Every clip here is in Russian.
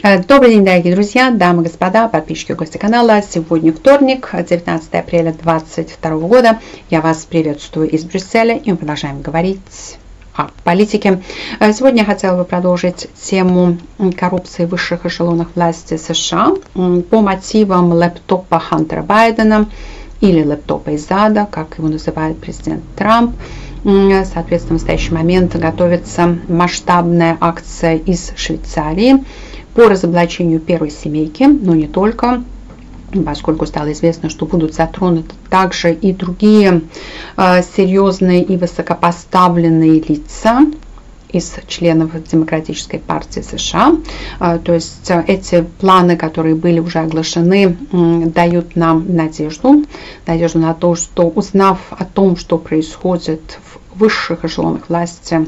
Э, добрый день, дорогие друзья, дамы и господа, подписчики и гости канала. Сегодня вторник, 19 апреля 2022 года. Я вас приветствую из Брюсселя и мы продолжаем говорить о политике. Э, сегодня я хотела бы продолжить тему коррупции в высших эшелонах власти США по мотивам лэптопа Хантера Байдена или лэптопа из ада, как его называет президент Трамп. Соответственно, в настоящий момент готовится масштабная акция из Швейцарии – по разоблачению первой семейки, но не только, поскольку стало известно, что будут затронуты также и другие э, серьезные и высокопоставленные лица из членов Демократической партии США. Э, то есть э, эти планы, которые были уже оглашены, дают нам надежду, надежду на то, что узнав о том, что происходит высших эшелонах власти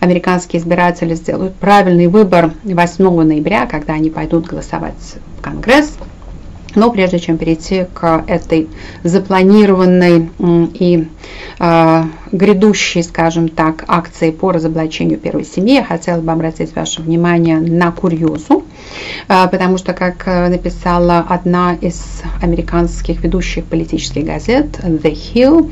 американские избиратели сделают правильный выбор 8 ноября, когда они пойдут голосовать в Конгресс. Но прежде чем перейти к этой запланированной и э, грядущей, скажем так, акции по разоблачению первой семьи, я хотела бы обратить ваше внимание на курьезу, потому что, как написала одна из американских ведущих политических газет, The Hill,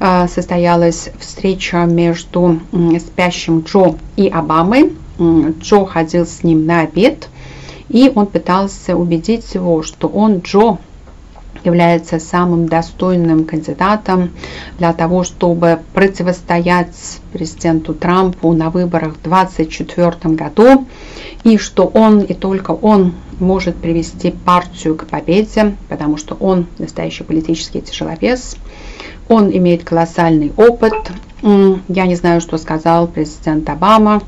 Э, состоялась встреча между спящим Джо и Обамой. Джо ходил с ним на обед, и он пытался убедить его, что он, Джо, является самым достойным кандидатом для того, чтобы противостоять президенту Трампу на выборах в 2024 году, и что он и только он может привести партию к победе, потому что он настоящий политический тяжеловес, он имеет колоссальный опыт. Я не знаю, что сказал президент Обама.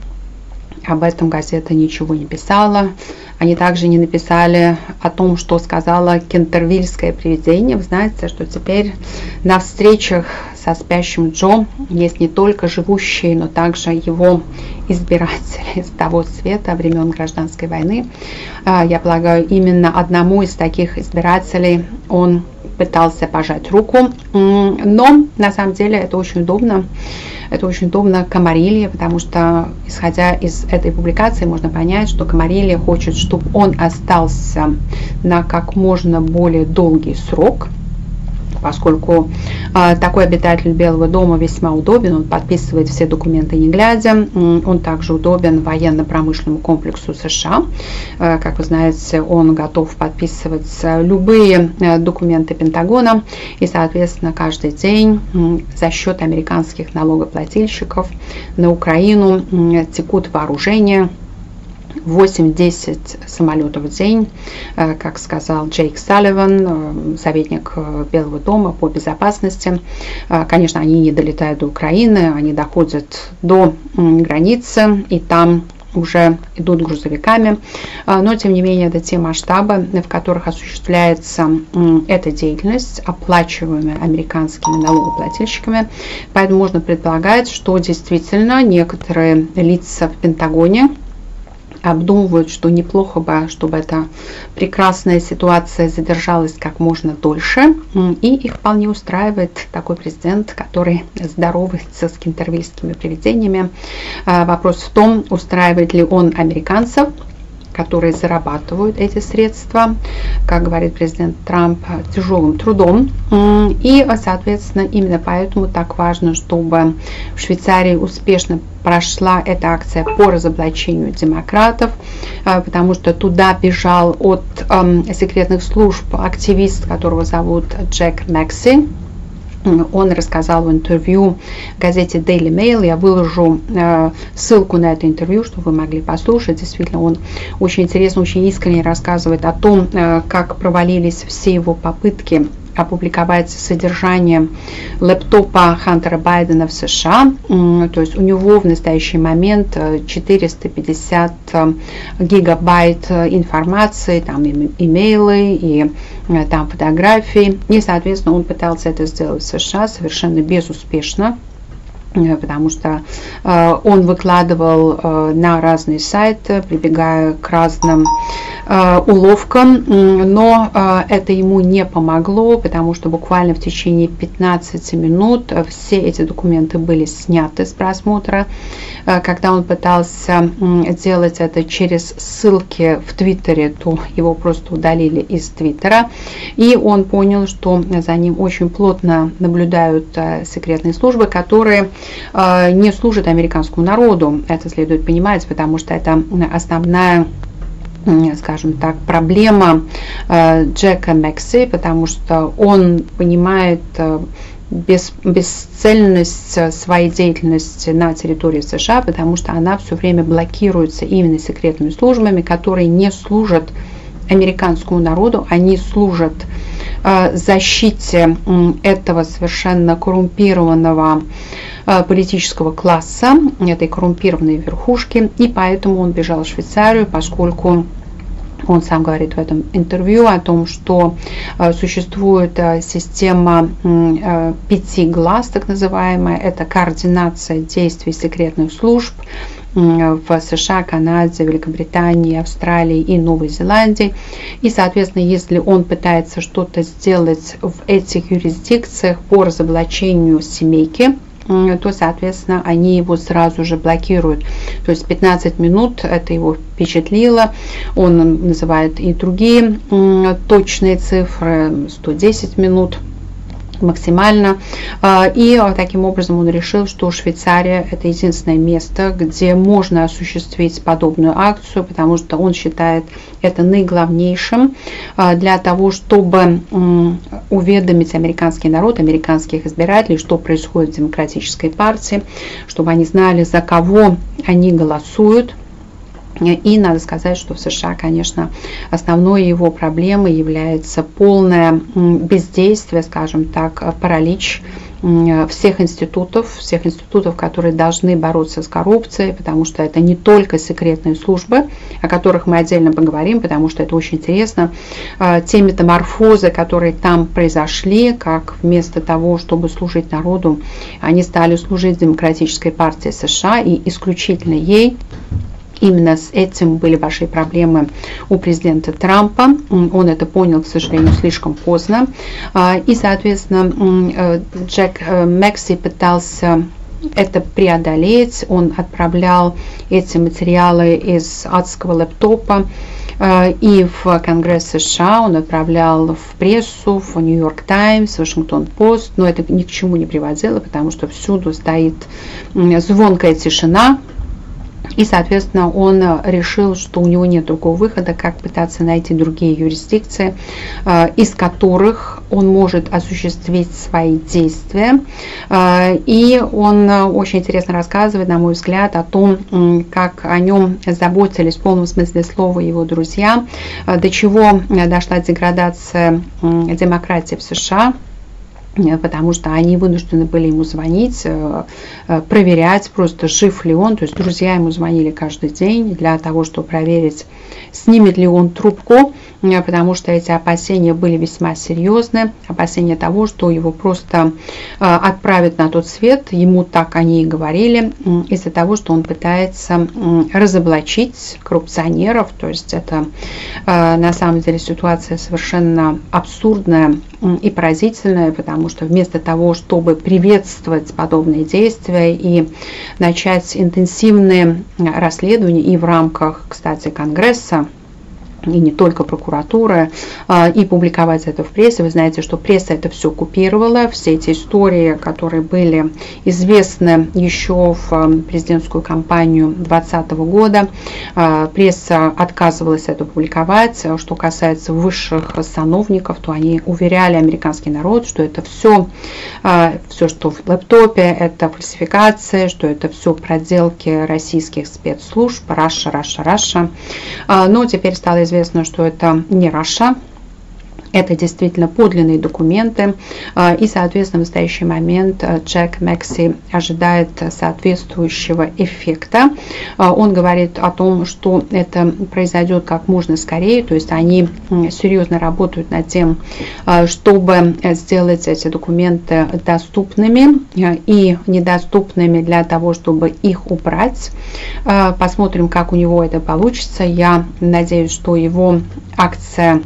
Об этом газета ничего не писала. Они также не написали о том, что сказала кентервильское привидение. Вы знаете, что теперь на встречах со спящим Джо есть не только живущие, но также его избиратели из того цвета времен гражданской войны. А, я полагаю, именно одному из таких избирателей он пытался пожать руку, но на самом деле это очень удобно. Это очень удобно. Камарилье, потому что, исходя из этой публикации, можно понять, что Камарилье хочет, чтобы он остался на как можно более долгий срок – поскольку э, такой обитатель Белого дома весьма удобен, он подписывает все документы не глядя, он также удобен военно-промышленному комплексу США, э, как вы знаете, он готов подписывать любые э, документы Пентагона, и, соответственно, каждый день за счет американских налогоплательщиков на Украину текут вооружения, 8-10 самолетов в день, э, как сказал Джейк Салливан, э, советник э, Белого дома по безопасности. Конечно, они не долетают до Украины, они доходят до границы, и там уже идут грузовиками, но тем не менее это те масштабы, в которых осуществляется эта деятельность, оплачиваемая американскими налогоплательщиками. Поэтому можно предполагать, что действительно некоторые лица в Пентагоне обдумывают, что неплохо бы, чтобы эта прекрасная ситуация задержалась как можно дольше. И их вполне устраивает такой президент, который здоровается с кентервильскими привидениями. А, вопрос в том, устраивает ли он американцев, которые зарабатывают эти средства, как говорит президент Трамп, тяжелым трудом. И, соответственно, именно поэтому так важно, чтобы в Швейцарии успешно прошла эта акция по разоблачению демократов, а, потому что туда бежал от секретных служб активист, которого зовут Джек Макси он рассказал в интервью в газете Daily Mail. Я выложу э, ссылку на это интервью, чтобы вы могли послушать. Действительно, он очень интересно, очень искренне рассказывает о том, э, как провалились все его попытки опубликовать содержание лэптопа Хантера Байдена в США. То есть у него в настоящий момент 450 э, гигабайт информации, там имейлы и там фотографии. И, соответственно, он пытался это сделать в США совершенно безуспешно э, потому что э, он выкладывал э, на разные сайты, прибегая к разным уловка, но это ему не помогло, потому что буквально в течение 15 минут все эти документы были сняты с просмотра. Когда он пытался делать это через ссылки в Твиттере, то его просто удалили из Твиттера. И он понял, что за ним очень плотно наблюдают секретные службы, которые не служат американскому народу. Это следует понимать, потому что это основная скажем так, проблема э, Джека Мекси, потому что он понимает э, без, бесцельность своей деятельности на территории США, потому что она все время блокируется именно секретными службами, которые не служат американскому народу, они служат э, защите этого совершенно коррумпированного Э, политического класса, этой коррумпированной верхушки, и поэтому он бежал в Швейцарию, поскольку он сам говорит в этом интервью о том, что э, существует э, система пяти глаз, так называемая, это координация действий секретных служб в США, Канаде, Великобритании, Австралии и Новой Зеландии. И, соответственно, если он пытается что-то сделать в этих юрисдикциях по разоблачению семейки, то, соответственно, они его сразу же блокируют. То есть 15 минут это его впечатлило. Он называет и другие точные цифры, 110 минут – максимально. А, и а, таким образом он решил, что Швейцария это единственное место, где можно осуществить подобную акцию, потому что он считает это наиглавнейшим а, для того, чтобы уведомить американский народ, американских избирателей, что происходит в демократической партии, чтобы они знали, за кого они голосуют, и надо сказать, что в США, конечно, основной его проблемой является полное бездействие, скажем так, паралич всех институтов, всех институтов, которые должны бороться с коррупцией, потому что это не только секретные службы, о которых мы отдельно поговорим, потому что это очень интересно. А, те метаморфозы, которые там произошли, как вместо того, чтобы служить народу, они стали служить демократической партии США и исключительно ей. Именно с этим были большие проблемы у президента Трампа. Он это понял, к сожалению, слишком поздно. А, и, соответственно, э, Джек э, Мэкси пытался это преодолеть. Он отправлял эти материалы из адского лэптопа э, и в Конгресс США, он отправлял в прессу, в Нью-Йорк Таймс, Вашингтон Пост, но это ни к чему не приводило, потому что всюду стоит звонкая тишина, и, соответственно, он э, решил, что у него нет другого выхода, как пытаться найти другие юрисдикции, э, из которых он может осуществить свои действия. Э, и он очень интересно рассказывает, на мой взгляд, о том, как о нем заботились в полном смысле слова его друзья, до чего дошла деградация демократии в США потому что они вынуждены были ему звонить, э, э, проверять просто, жив ли он. То есть друзья ему звонили каждый день для того, чтобы проверить, снимет ли он трубку, потому что эти опасения были весьма серьезны. Опасения того, что его просто отправят на тот свет. Ему так они и говорили, из-за того, что он пытается разоблачить коррупционеров. То есть это на самом деле ситуация совершенно абсурдная и поразительная, потому что вместо того, чтобы приветствовать подобные действия и начать интенсивные расследования и в рамках, кстати, Конгресса, и не только прокуратура, а, и публиковать это в прессе. Вы знаете, что пресса это все купировала, все эти истории, которые были известны еще в а, президентскую кампанию 2020 года, а, пресса отказывалась это публиковать. Что касается высших сановников, то они уверяли американский народ, что это все, все, что в лэптопе, это фальсификация, что это все проделки российских спецслужб, Russia, Russia, Russia. Но теперь стало известно, что это не Russia, это действительно подлинные документы, а, и, соответственно, в настоящий момент а, Джек Макси ожидает соответствующего эффекта. А, он говорит о том, что это произойдет как можно скорее, то есть они серьезно работают над тем, чтобы сделать эти документы доступными и недоступными для того, чтобы их убрать. Посмотрим, как у него это получится. Я надеюсь, что его акция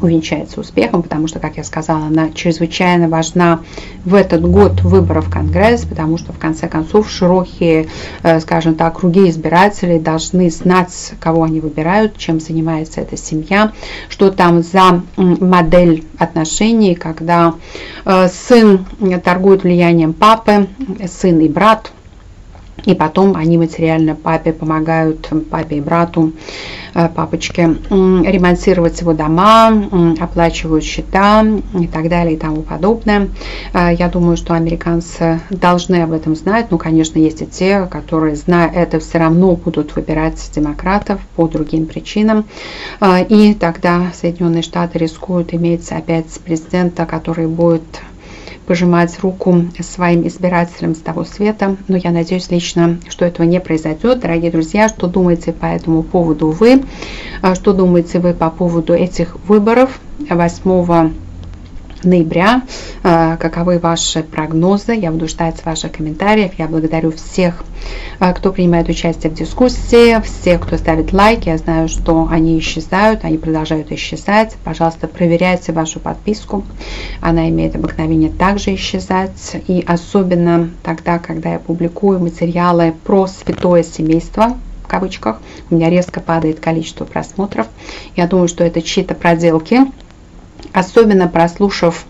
увенчается успехом, потому что, как я сказала, она чрезвычайно важна в этот год выборов в Конгресс, потому что, в конце концов, широкие, э, скажем так, круги избирателей должны знать, кого они выбирают, чем занимается эта семья, что там за модель отношений, когда э, сын торгует влиянием папы, сын и брат, и потом они материально папе помогают, папе и брату, э, папочке, ремонтировать его дома, оплачивают счета и так далее и тому подобное. Э, я думаю, что американцы должны об этом знать. Ну, конечно, есть и те, которые, зная это, все равно будут выбирать демократов по другим причинам. Э, и тогда Соединенные Штаты рискуют иметь опять президента, который будет пожимать руку своим избирателям с того света, но я надеюсь лично, что этого не произойдет. Дорогие друзья, что думаете по этому поводу вы? А что думаете вы по поводу этих выборов 8 ноября. А, каковы ваши прогнозы? Я буду ждать ваших комментариев. Я благодарю всех, а, кто принимает участие в дискуссии, всех, кто ставит лайки. Я знаю, что они исчезают, они продолжают исчезать. Пожалуйста, проверяйте вашу подписку. Она имеет обыкновение также исчезать. И особенно тогда, когда я публикую материалы про святое семейство, в кавычках, у меня резко падает количество просмотров. Я думаю, что это чьи-то проделки, Особенно прослушав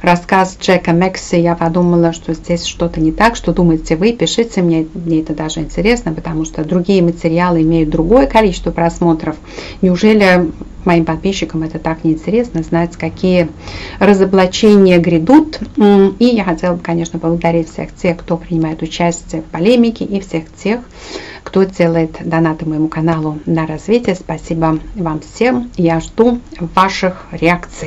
рассказ Джека Мекси, я подумала, что здесь что-то не так. Что думаете вы? Пишите мне, мне это даже интересно, потому что другие материалы имеют другое количество просмотров. Неужели моим подписчикам это так неинтересно знать, какие разоблачения грядут. И я хотела бы, конечно, поблагодарить всех тех, кто принимает участие в полемике и всех тех, кто делает донаты моему каналу на развитие. Спасибо вам всем. Я жду ваших реакций.